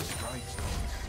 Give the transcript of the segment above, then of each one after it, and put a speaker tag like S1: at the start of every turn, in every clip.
S1: strikes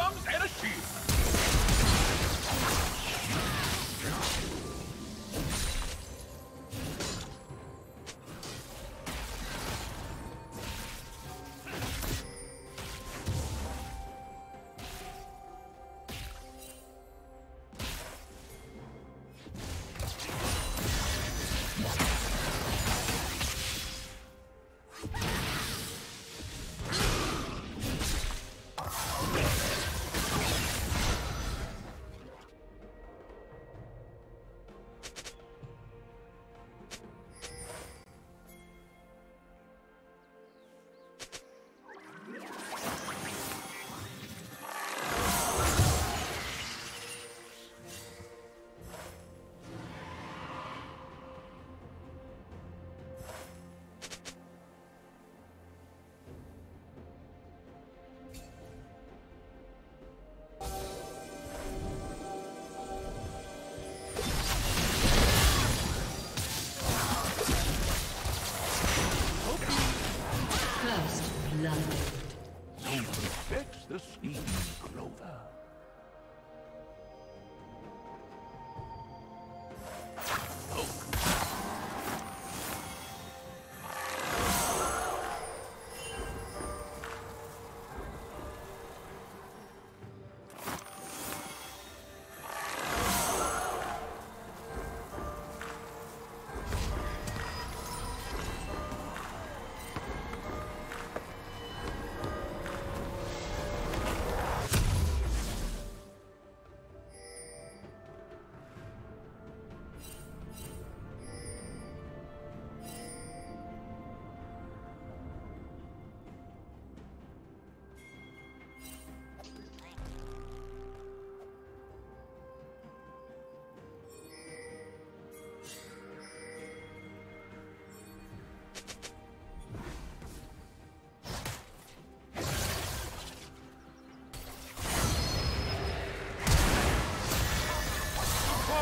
S1: thumbs and a shield.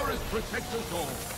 S1: Forest protects us all.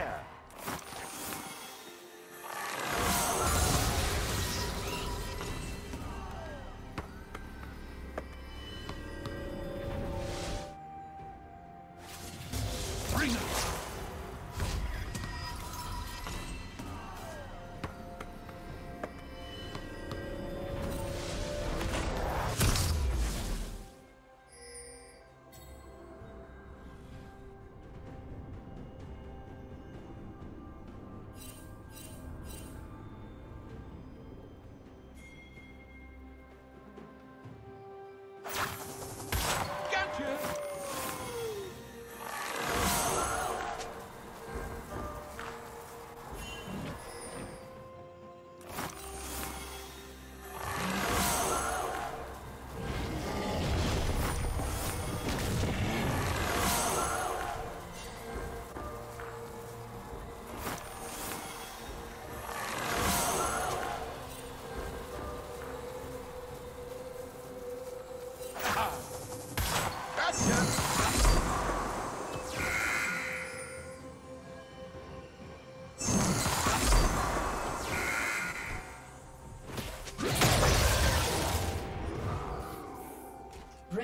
S1: Yeah.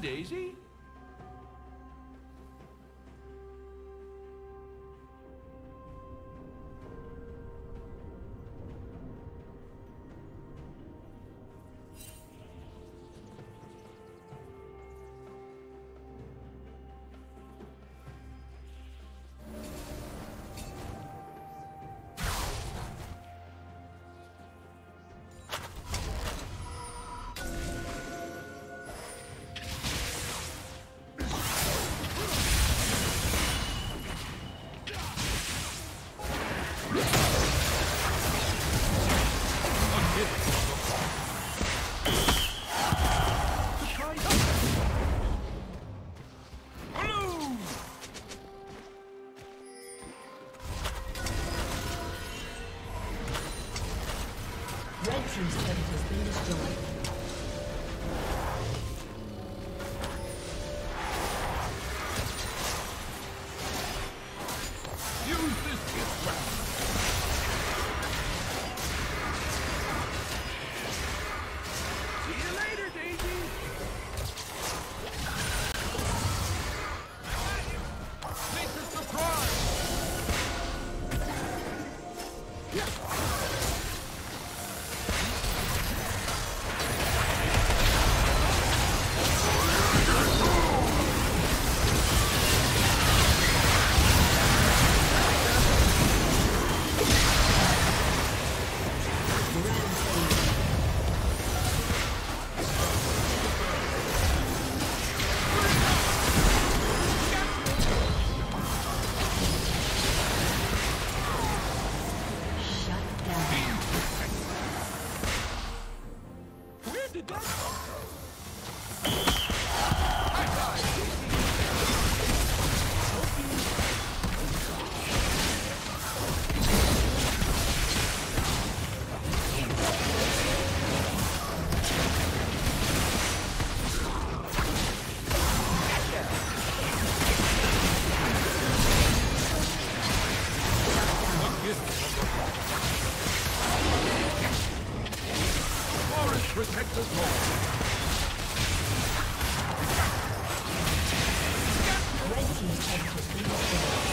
S1: Daisy.
S2: fraudulent. protect us all. Red team's turret has been destroyed.